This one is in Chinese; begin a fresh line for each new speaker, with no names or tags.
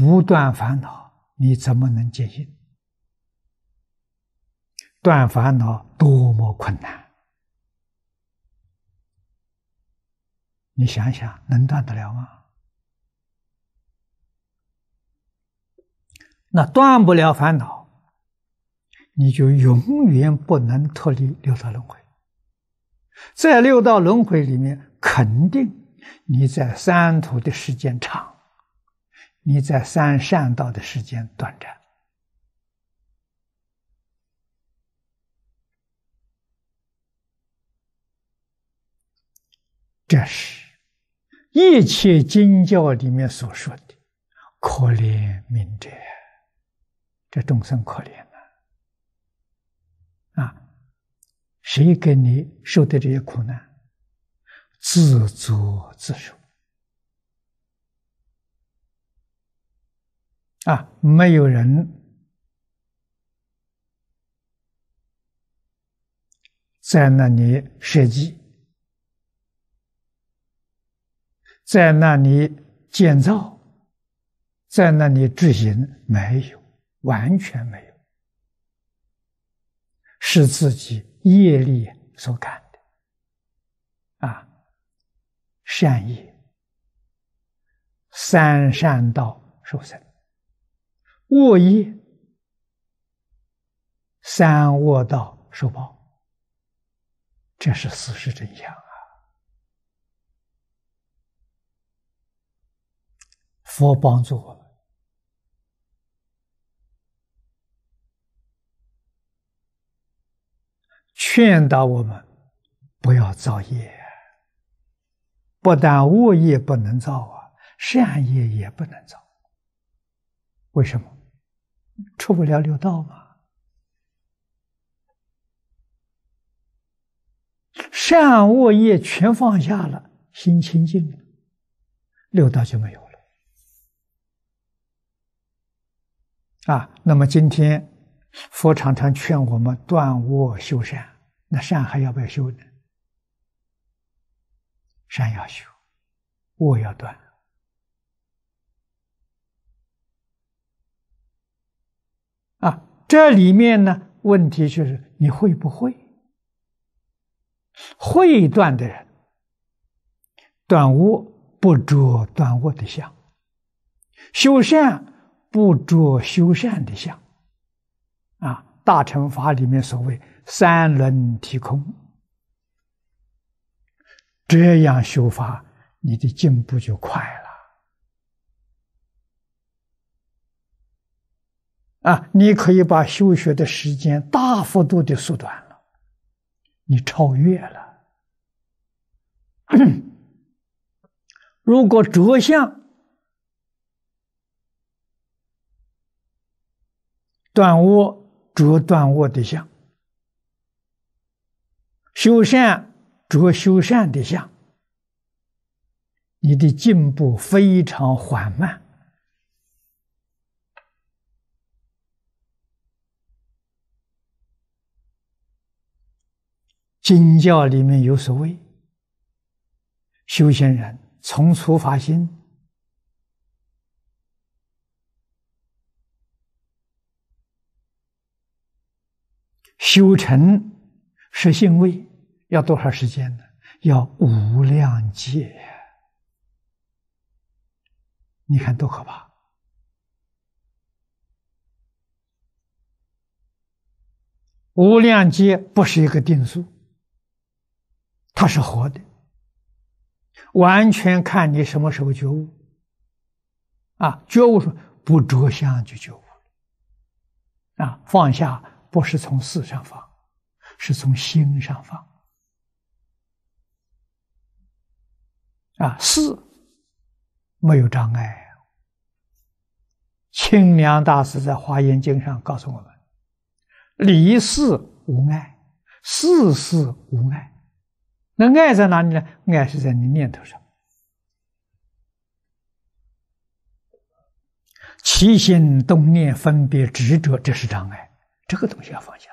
不断烦恼，你怎么能见性？断烦恼多么困难！你想想，能断得了吗？那断不了烦恼，你就永远不能脱离六道轮回。在六道轮回里面，肯定你在三途的时间长，你在三善道的时间短暂。这是一切经教里面所说的“可怜悯者”。这众生可怜呐！啊，谁给你受的这些苦难？自作自受啊！没有人在那里设计，在那里建造，在那里执行，没有。完全没有，是自己业力所感的啊！善业，三善道受生；恶业，三恶道受报。这是事实真相啊！佛帮助我们。劝导我们不要造业，不但恶业不能造啊，善业也不能造。为什么？出不了六道嘛。善恶业全放下了，心清净了，六道就没有了。啊，那么今天。佛常常劝我们断恶修善，那善还要不要修呢？善要修，恶要断。啊，这里面呢，问题就是你会不会？会断的人，断恶不着断恶的相，修善不着修善的相。啊，大乘法里面所谓三轮体空，这样修法，你的进步就快了。啊，你可以把修学的时间大幅度的缩短了，你超越了。如果着相断恶。着断恶的相，修善着修善的相，你的进步非常缓慢。经教里面有所谓，修行人从初发心。修成实性位要多少时间呢？要无量劫。你看多可怕！无量劫不是一个定数，它是活的，完全看你什么时候觉悟。啊，觉悟说不着相就觉悟，啊，放下。不是从事上放，是从心上放。啊，事没有障碍。清凉大师在《华严经》上告诉我们：“离事无碍，事事无碍。”那爱在哪里呢？爱是在你念头上，起心动念、分别执着，这是障碍。这个东西要放下。